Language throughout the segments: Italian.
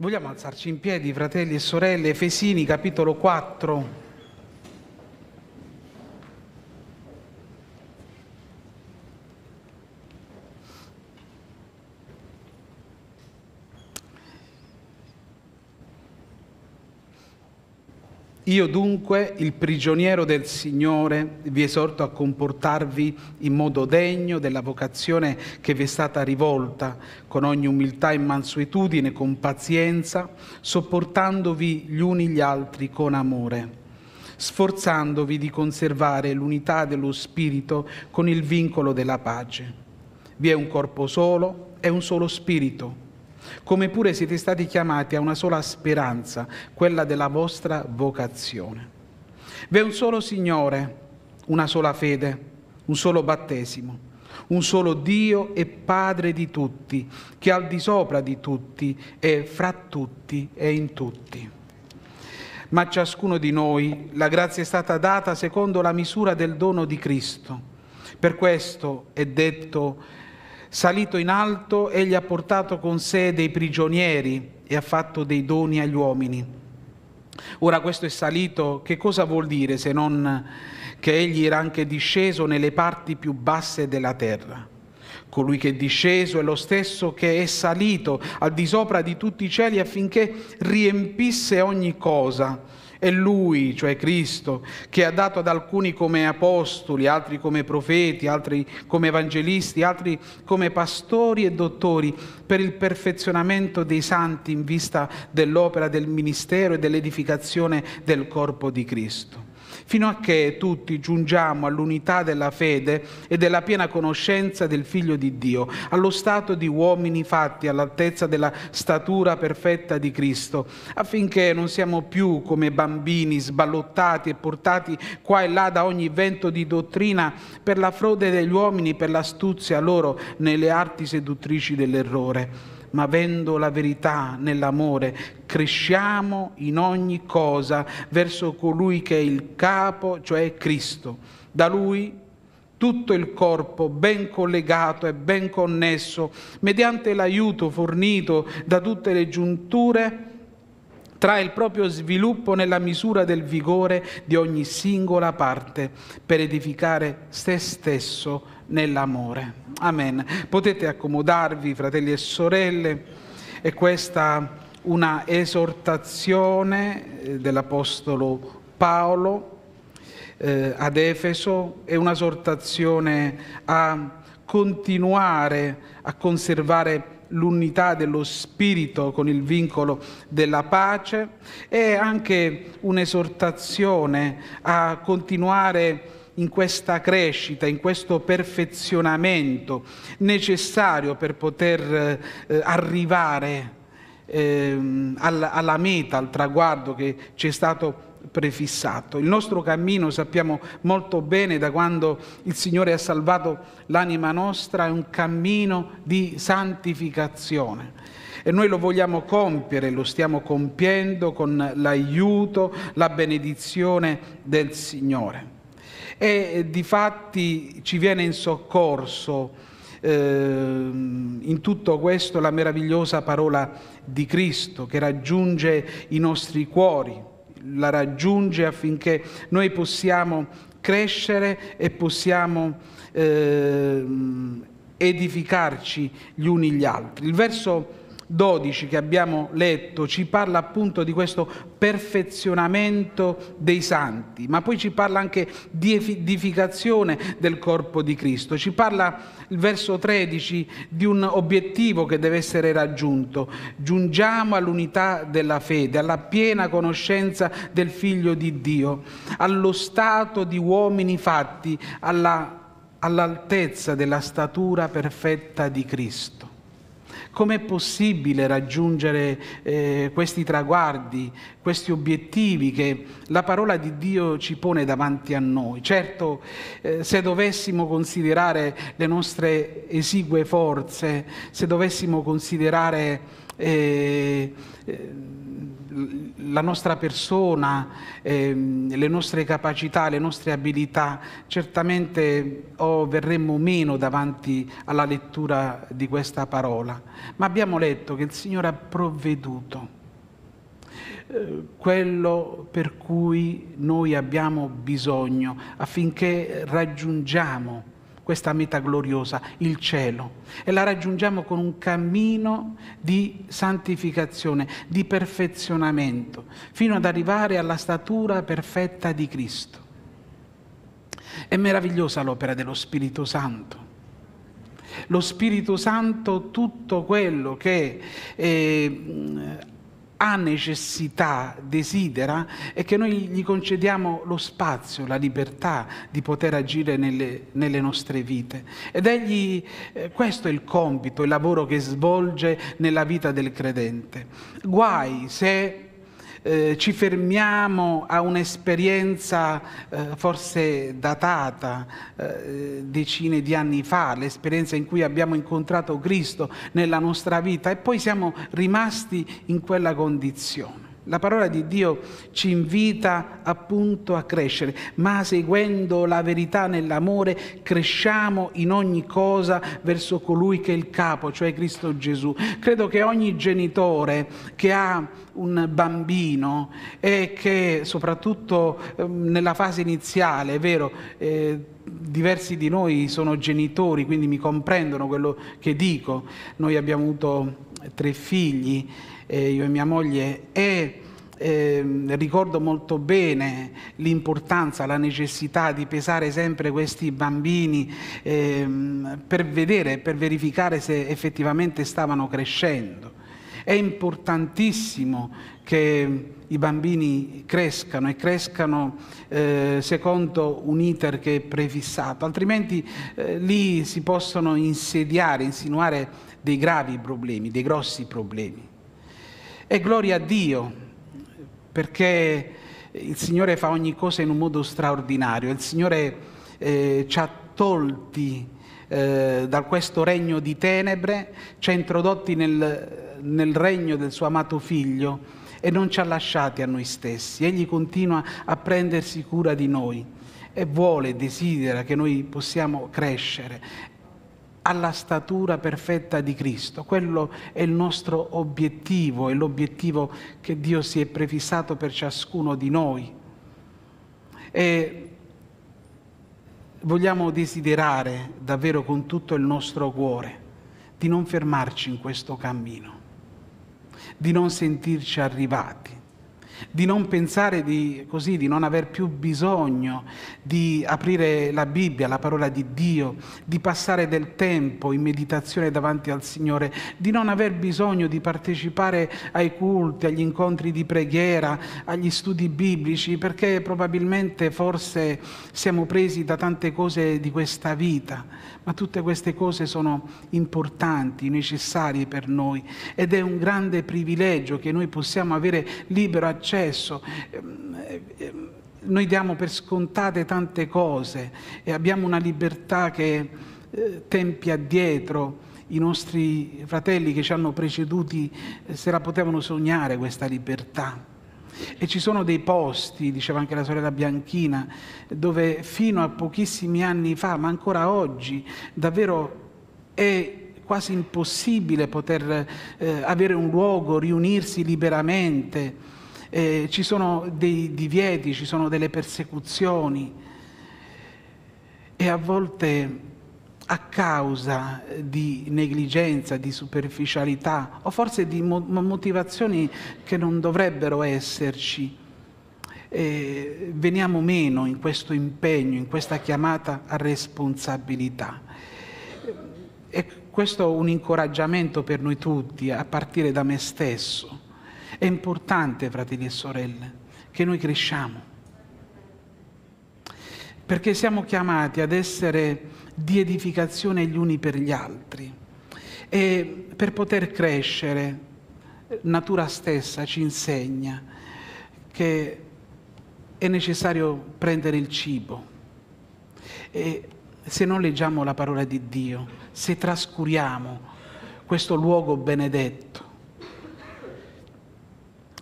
Vogliamo alzarci in piedi, fratelli e sorelle, Efesini capitolo 4. Io dunque, il prigioniero del Signore, vi esorto a comportarvi in modo degno della vocazione che vi è stata rivolta, con ogni umiltà e mansuetudine, con pazienza, sopportandovi gli uni gli altri con amore, sforzandovi di conservare l'unità dello Spirito con il vincolo della pace. Vi è un corpo solo e un solo Spirito come pure siete stati chiamati a una sola speranza, quella della vostra vocazione. V'è un solo Signore, una sola fede, un solo battesimo, un solo Dio e Padre di tutti, che è al di sopra di tutti e fra tutti e in tutti. Ma a ciascuno di noi la grazia è stata data secondo la misura del dono di Cristo. Per questo è detto Salito in alto, egli ha portato con sé dei prigionieri e ha fatto dei doni agli uomini. Ora questo è salito, che cosa vuol dire se non che egli era anche disceso nelle parti più basse della terra? Colui che è disceso è lo stesso che è salito al di sopra di tutti i cieli affinché riempisse ogni cosa è Lui, cioè Cristo, che ha dato ad alcuni come apostoli, altri come profeti, altri come evangelisti, altri come pastori e dottori, per il perfezionamento dei santi in vista dell'opera del ministero e dell'edificazione del corpo di Cristo fino a che tutti giungiamo all'unità della fede e della piena conoscenza del Figlio di Dio, allo stato di uomini fatti all'altezza della statura perfetta di Cristo, affinché non siamo più come bambini sballottati e portati qua e là da ogni vento di dottrina per la frode degli uomini, per l'astuzia loro nelle arti seduttrici dell'errore ma avendo la verità nell'amore, cresciamo in ogni cosa verso colui che è il capo, cioè Cristo. Da lui tutto il corpo ben collegato e ben connesso, mediante l'aiuto fornito da tutte le giunture, trae il proprio sviluppo nella misura del vigore di ogni singola parte per edificare se stesso nell'amore. Amen. Potete accomodarvi, fratelli e sorelle, è questa una esortazione eh, dell'Apostolo Paolo eh, ad Efeso, è un'esortazione a continuare a conservare l'unità dello spirito con il vincolo della pace, è anche un'esortazione a continuare in questa crescita, in questo perfezionamento necessario per poter eh, arrivare eh, alla, alla meta, al traguardo che ci è stato prefissato. Il nostro cammino, sappiamo molto bene da quando il Signore ha salvato l'anima nostra, è un cammino di santificazione. E noi lo vogliamo compiere, lo stiamo compiendo con l'aiuto, la benedizione del Signore. E di fatti ci viene in soccorso eh, in tutto questo la meravigliosa parola di Cristo che raggiunge i nostri cuori, la raggiunge affinché noi possiamo crescere e possiamo eh, edificarci gli uni gli altri. Il verso 12 che abbiamo letto ci parla appunto di questo perfezionamento dei santi, ma poi ci parla anche di edificazione del corpo di Cristo. Ci parla il verso 13 di un obiettivo che deve essere raggiunto. Giungiamo all'unità della fede, alla piena conoscenza del Figlio di Dio, allo stato di uomini fatti, alla, all'altezza della statura perfetta di Cristo. Com'è possibile raggiungere eh, questi traguardi, questi obiettivi che la parola di Dio ci pone davanti a noi? Certo, eh, se dovessimo considerare le nostre esigue forze, se dovessimo considerare eh, la nostra persona, eh, le nostre capacità, le nostre abilità, certamente oh, verremmo meno davanti alla lettura di questa parola. Ma abbiamo letto che il Signore ha provveduto eh, quello per cui noi abbiamo bisogno affinché raggiungiamo questa meta gloriosa, il cielo. E la raggiungiamo con un cammino di santificazione, di perfezionamento, fino ad arrivare alla statura perfetta di Cristo. È meravigliosa l'opera dello Spirito Santo. Lo Spirito Santo, tutto quello che eh, ha necessità, desidera, è che noi gli concediamo lo spazio, la libertà di poter agire nelle, nelle nostre vite. Ed egli, eh, questo è il compito, il lavoro che svolge nella vita del credente. Guai se eh, ci fermiamo a un'esperienza eh, forse datata eh, decine di anni fa, l'esperienza in cui abbiamo incontrato Cristo nella nostra vita e poi siamo rimasti in quella condizione. La parola di Dio ci invita appunto a crescere, ma seguendo la verità nell'amore cresciamo in ogni cosa verso colui che è il capo, cioè Cristo Gesù. Credo che ogni genitore che ha un bambino e che soprattutto eh, nella fase iniziale, è vero, eh, diversi di noi sono genitori, quindi mi comprendono quello che dico. Noi abbiamo avuto tre figli eh, io e mia moglie, e eh, ricordo molto bene l'importanza, la necessità di pesare sempre questi bambini eh, per vedere, per verificare se effettivamente stavano crescendo. È importantissimo che i bambini crescano e crescano eh, secondo un iter che è prefissato, altrimenti eh, lì si possono insediare, insinuare dei gravi problemi, dei grossi problemi. E gloria a Dio, perché il Signore fa ogni cosa in un modo straordinario. Il Signore eh, ci ha tolti eh, da questo regno di tenebre, ci ha introdotti nel, nel regno del suo amato Figlio e non ci ha lasciati a noi stessi. Egli continua a prendersi cura di noi e vuole, desidera che noi possiamo crescere alla statura perfetta di Cristo. Quello è il nostro obiettivo, è l'obiettivo che Dio si è prefissato per ciascuno di noi. E vogliamo desiderare davvero con tutto il nostro cuore di non fermarci in questo cammino, di non sentirci arrivati, di non pensare di, così, di non aver più bisogno di aprire la Bibbia, la parola di Dio, di passare del tempo in meditazione davanti al Signore, di non aver bisogno di partecipare ai culti, agli incontri di preghiera, agli studi biblici, perché probabilmente forse siamo presi da tante cose di questa vita, ma tutte queste cose sono importanti, necessarie per noi ed è un grande privilegio che noi possiamo avere libero accesso. Ehm, ehm, noi diamo per scontate tante cose e abbiamo una libertà che eh, tempi addietro i nostri fratelli che ci hanno preceduti eh, se la potevano sognare questa libertà. E ci sono dei posti, diceva anche la sorella Bianchina, dove fino a pochissimi anni fa, ma ancora oggi, davvero è quasi impossibile poter eh, avere un luogo, riunirsi liberamente. Eh, ci sono dei divieti, ci sono delle persecuzioni e a volte a causa di negligenza, di superficialità o forse di motivazioni che non dovrebbero esserci. Eh, veniamo meno in questo impegno, in questa chiamata a responsabilità. E questo è un incoraggiamento per noi tutti, a partire da me stesso. È importante, fratelli e sorelle, che noi cresciamo, perché siamo chiamati ad essere di edificazione gli uni per gli altri. E per poter crescere, natura stessa ci insegna che è necessario prendere il cibo. E se non leggiamo la parola di Dio, se trascuriamo questo luogo benedetto,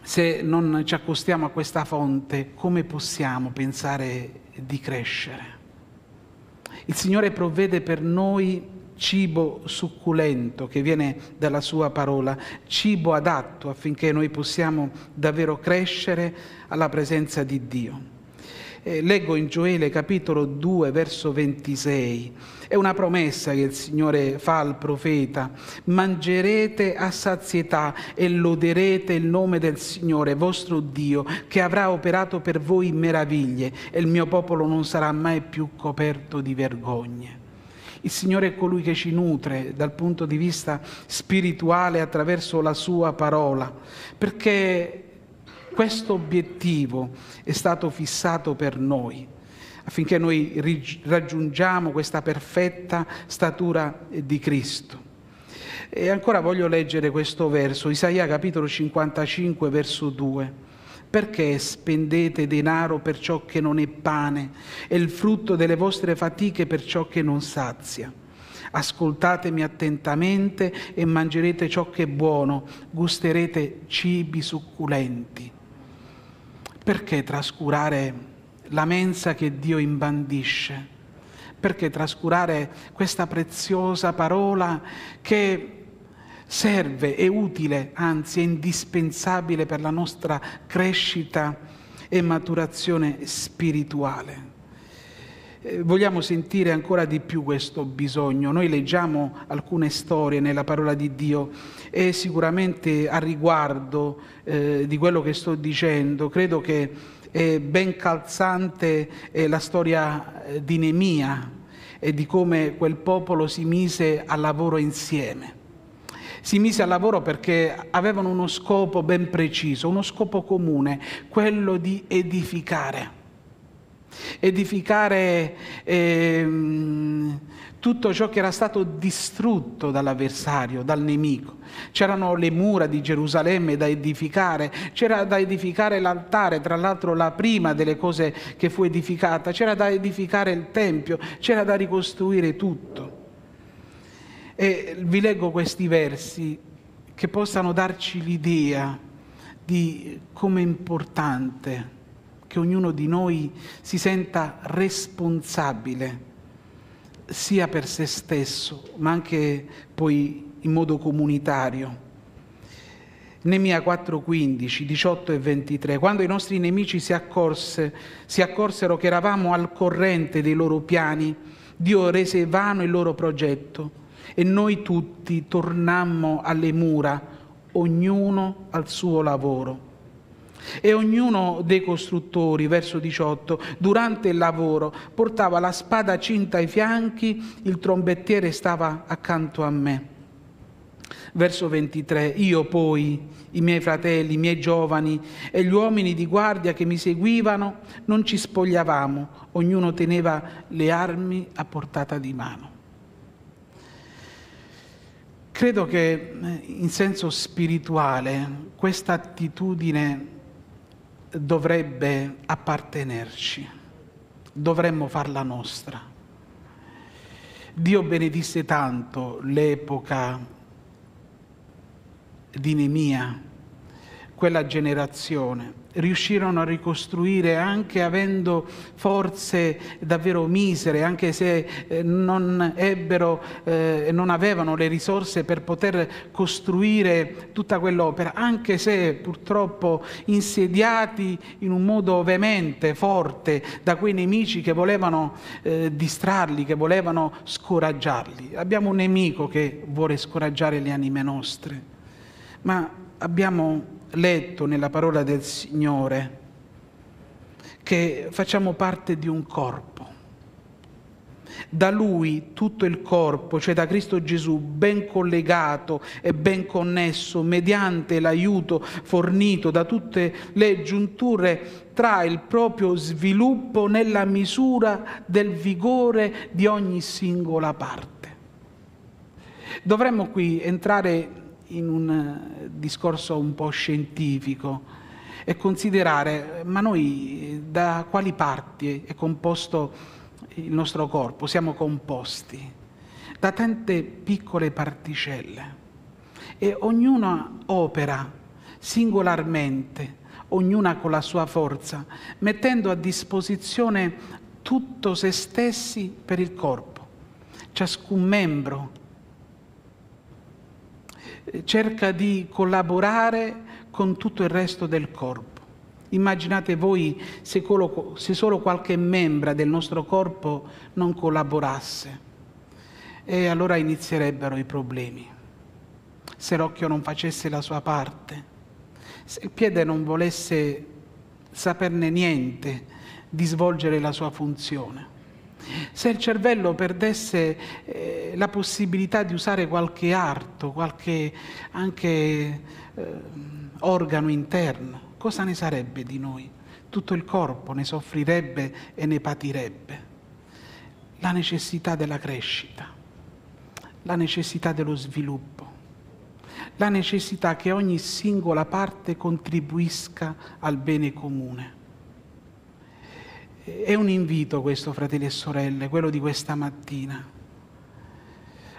se non ci accostiamo a questa fonte, come possiamo pensare di crescere? Il Signore provvede per noi cibo succulento che viene dalla sua parola, cibo adatto affinché noi possiamo davvero crescere alla presenza di Dio. Eh, leggo in Gioele capitolo 2 verso 26. È una promessa che il Signore fa al profeta. Mangerete a sazietà e loderete il nome del Signore, vostro Dio, che avrà operato per voi meraviglie e il mio popolo non sarà mai più coperto di vergogne. Il Signore è colui che ci nutre dal punto di vista spirituale attraverso la sua parola, perché questo obiettivo è stato fissato per noi, affinché noi raggiungiamo questa perfetta statura di Cristo. E ancora voglio leggere questo verso, Isaia capitolo 55, verso 2. Perché spendete denaro per ciò che non è pane e il frutto delle vostre fatiche per ciò che non sazia? Ascoltatemi attentamente e mangerete ciò che è buono, gusterete cibi succulenti. Perché trascurare la mensa che Dio imbandisce? Perché trascurare questa preziosa parola che serve, è utile, anzi è indispensabile per la nostra crescita e maturazione spirituale? Eh, vogliamo sentire ancora di più questo bisogno. Noi leggiamo alcune storie nella parola di Dio e sicuramente a riguardo eh, di quello che sto dicendo, credo che è ben calzante eh, la storia eh, di Nemia e di come quel popolo si mise al lavoro insieme. Si mise al lavoro perché avevano uno scopo ben preciso, uno scopo comune, quello di edificare edificare ehm, tutto ciò che era stato distrutto dall'avversario, dal nemico. C'erano le mura di Gerusalemme da edificare, c'era da edificare l'altare, tra l'altro la prima delle cose che fu edificata, c'era da edificare il Tempio, c'era da ricostruire tutto. E vi leggo questi versi che possano darci l'idea di come è importante che ognuno di noi si senta responsabile sia per se stesso, ma anche poi in modo comunitario. Nemia 4, 15, 18 e 23. Quando i nostri nemici si, accorse, si accorsero che eravamo al corrente dei loro piani, Dio rese vano il loro progetto e noi tutti tornammo alle mura, ognuno al suo lavoro. E ognuno dei costruttori, verso 18, durante il lavoro portava la spada cinta ai fianchi, il trombettiere stava accanto a me. Verso 23, io poi, i miei fratelli, i miei giovani e gli uomini di guardia che mi seguivano, non ci spogliavamo, ognuno teneva le armi a portata di mano. Credo che eh, in senso spirituale questa attitudine dovrebbe appartenerci, dovremmo farla nostra. Dio benedisse tanto l'epoca di Nemia, quella generazione, riuscirono a ricostruire anche avendo forze davvero misere, anche se eh, non ebbero eh, non avevano le risorse per poter costruire tutta quell'opera, anche se purtroppo insediati in un modo veemente, forte da quei nemici che volevano eh, distrarli, che volevano scoraggiarli. Abbiamo un nemico che vuole scoraggiare le anime nostre, ma abbiamo letto nella parola del Signore che facciamo parte di un corpo. Da Lui tutto il corpo, cioè da Cristo Gesù, ben collegato e ben connesso mediante l'aiuto fornito da tutte le giunture, trae il proprio sviluppo nella misura del vigore di ogni singola parte. Dovremmo qui entrare in un eh, discorso un po' scientifico e considerare, ma noi da quali parti è composto il nostro corpo? Siamo composti da tante piccole particelle e ognuna opera singolarmente, ognuna con la sua forza, mettendo a disposizione tutto se stessi per il corpo. Ciascun membro cerca di collaborare con tutto il resto del corpo. Immaginate voi se, se solo qualche membra del nostro corpo non collaborasse e allora inizierebbero i problemi. Se l'occhio non facesse la sua parte, se il piede non volesse saperne niente di svolgere la sua funzione, se il cervello perdesse eh, la possibilità di usare qualche arto, qualche anche eh, organo interno, cosa ne sarebbe di noi? Tutto il corpo ne soffrirebbe e ne patirebbe. La necessità della crescita, la necessità dello sviluppo, la necessità che ogni singola parte contribuisca al bene comune. È un invito questo, fratelli e sorelle, quello di questa mattina,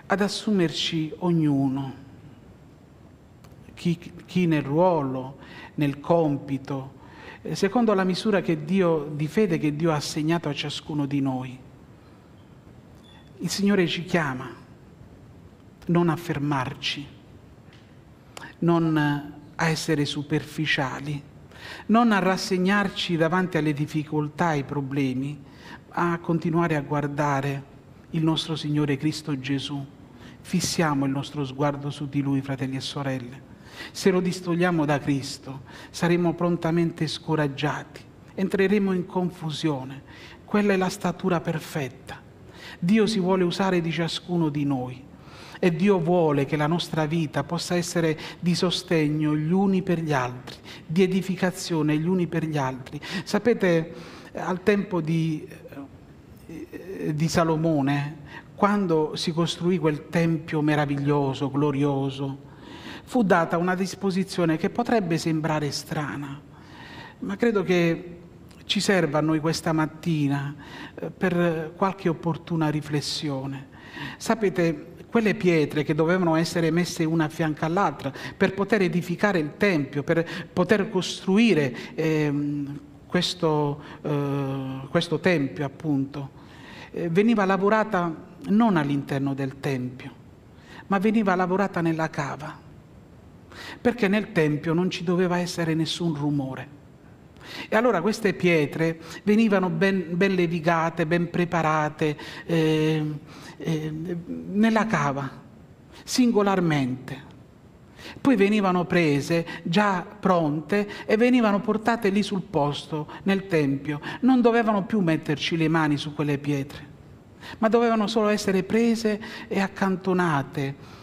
ad assumerci ognuno, chi, chi nel ruolo, nel compito, eh, secondo la misura Dio, di fede che Dio ha assegnato a ciascuno di noi. Il Signore ci chiama non a fermarci, non a essere superficiali, non a rassegnarci davanti alle difficoltà, ai problemi, a continuare a guardare il nostro Signore Cristo Gesù. Fissiamo il nostro sguardo su di Lui, fratelli e sorelle. Se lo distogliamo da Cristo, saremo prontamente scoraggiati, entreremo in confusione. Quella è la statura perfetta. Dio si vuole usare di ciascuno di noi e Dio vuole che la nostra vita possa essere di sostegno gli uni per gli altri, di edificazione gli uni per gli altri. Sapete, al tempo di, eh, di Salomone, quando si costruì quel tempio meraviglioso, glorioso, fu data una disposizione che potrebbe sembrare strana, ma credo che ci serva a noi questa mattina eh, per qualche opportuna riflessione. Sapete, quelle pietre che dovevano essere messe una a fianco all'altra per poter edificare il Tempio, per poter costruire eh, questo, eh, questo, Tempio, appunto, eh, veniva lavorata non all'interno del Tempio, ma veniva lavorata nella cava, perché nel Tempio non ci doveva essere nessun rumore. E allora queste pietre venivano ben, ben levigate, ben preparate eh, eh, nella cava, singolarmente. Poi venivano prese già pronte e venivano portate lì sul posto, nel Tempio. Non dovevano più metterci le mani su quelle pietre, ma dovevano solo essere prese e accantonate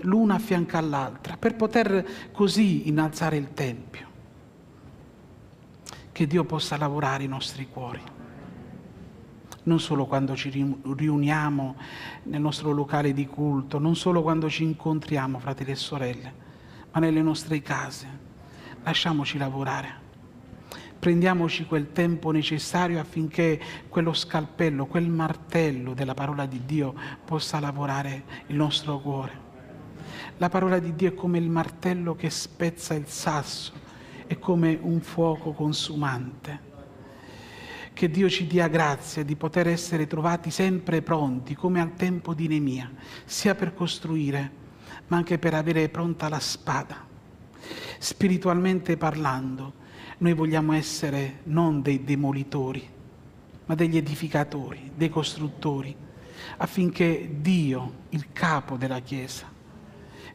l'una a fianco all'altra per poter così innalzare il Tempio che Dio possa lavorare i nostri cuori. Non solo quando ci riuniamo nel nostro locale di culto, non solo quando ci incontriamo, fratelli e sorelle, ma nelle nostre case. Lasciamoci lavorare. Prendiamoci quel tempo necessario affinché quello scalpello, quel martello della parola di Dio possa lavorare il nostro cuore. La parola di Dio è come il martello che spezza il sasso è come un fuoco consumante. Che Dio ci dia grazia di poter essere trovati sempre pronti, come al tempo di Nemia, sia per costruire, ma anche per avere pronta la spada. Spiritualmente parlando, noi vogliamo essere non dei demolitori, ma degli edificatori, dei costruttori, affinché Dio, il capo della Chiesa,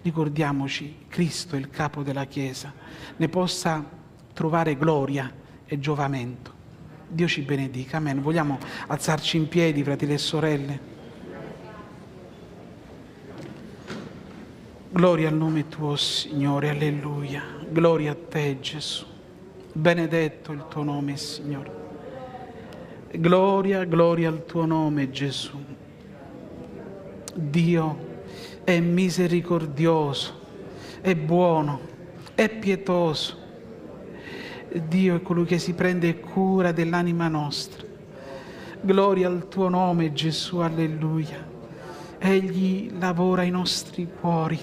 ricordiamoci, Cristo, il capo della Chiesa, ne possa trovare gloria e giovamento. Dio ci benedica, amen. Vogliamo alzarci in piedi, fratelli e sorelle. Gloria al nome tuo, Signore, alleluia. Gloria a te, Gesù. Benedetto il tuo nome, Signore. Gloria, gloria al tuo nome, Gesù. Dio è misericordioso, è buono, è pietoso. Dio è colui che si prende cura dell'anima nostra. Gloria al tuo nome Gesù, alleluia. Egli lavora i nostri cuori.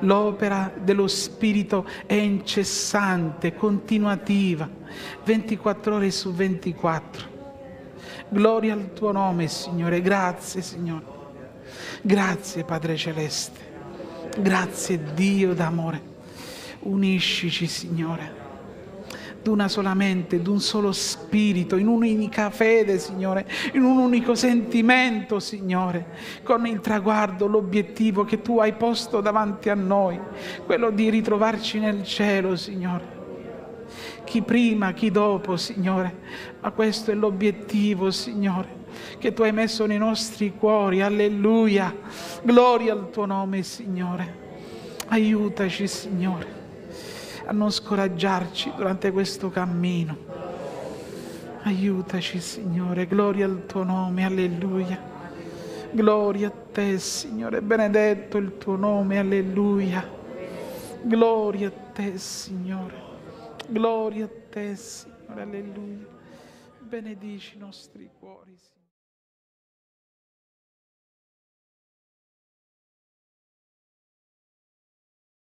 L'opera dello Spirito è incessante, continuativa, 24 ore su 24. Gloria al tuo nome, Signore. Grazie, Signore. Grazie, Padre Celeste. Grazie, Dio d'amore. Uniscici, Signore d'una solamente, d'un solo spirito, in un'unica fede, Signore, in un unico sentimento, Signore, con il traguardo, l'obiettivo che tu hai posto davanti a noi, quello di ritrovarci nel cielo, Signore. Chi prima, chi dopo, Signore, ma questo è l'obiettivo, Signore, che tu hai messo nei nostri cuori. Alleluia. Gloria al tuo nome, Signore. Aiutaci, Signore a non scoraggiarci durante questo cammino. Aiutaci, Signore, gloria al tuo nome, alleluia. Gloria a te, Signore, benedetto il tuo nome, alleluia. Gloria a te, Signore. Gloria a te, Signore, alleluia. Benedici i nostri cuori, Signore.